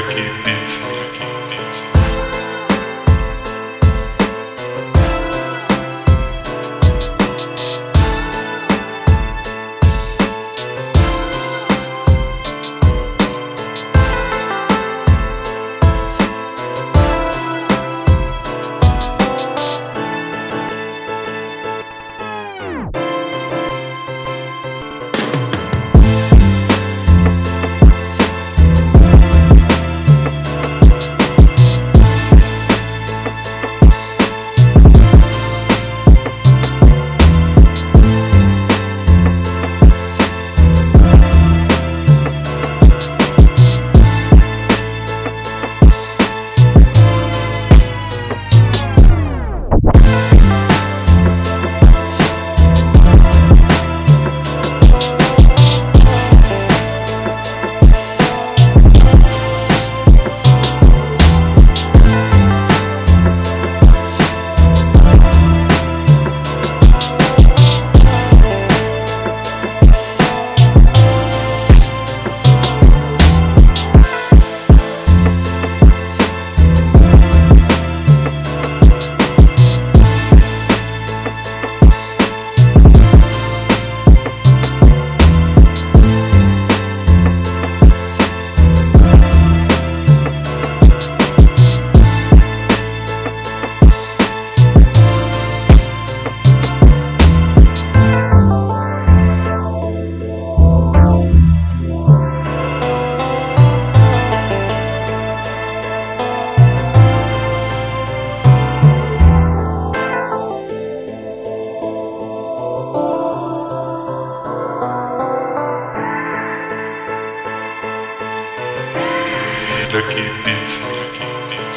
Lucky Beats, Lucky Beats. Lucky beats. Lucky beats.